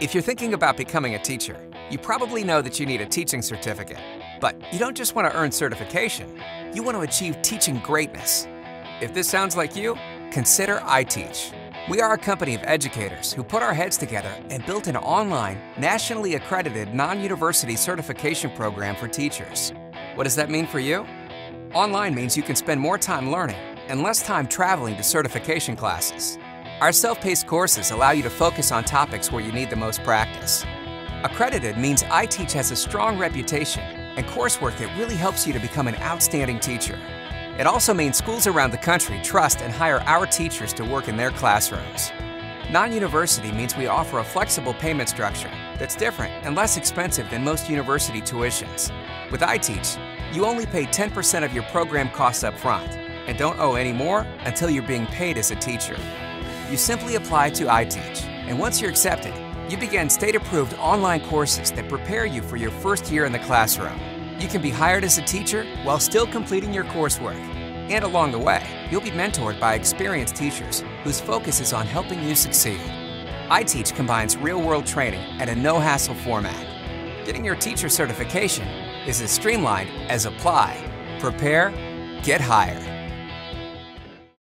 If you're thinking about becoming a teacher, you probably know that you need a teaching certificate. But you don't just want to earn certification, you want to achieve teaching greatness. If this sounds like you, consider iTeach. We are a company of educators who put our heads together and built an online, nationally accredited non-university certification program for teachers. What does that mean for you? Online means you can spend more time learning and less time traveling to certification classes. Our self-paced courses allow you to focus on topics where you need the most practice. Accredited means iTeach has a strong reputation and coursework that really helps you to become an outstanding teacher. It also means schools around the country trust and hire our teachers to work in their classrooms. Non-university means we offer a flexible payment structure that's different and less expensive than most university tuitions. With iTeach, you only pay 10% of your program costs up front and don't owe any more until you're being paid as a teacher. You simply apply to iTeach, and once you're accepted, you begin state-approved online courses that prepare you for your first year in the classroom. You can be hired as a teacher while still completing your coursework. And along the way, you'll be mentored by experienced teachers whose focus is on helping you succeed. iTeach combines real-world training and a no-hassle format. Getting your teacher certification is as streamlined as apply, prepare, get hired.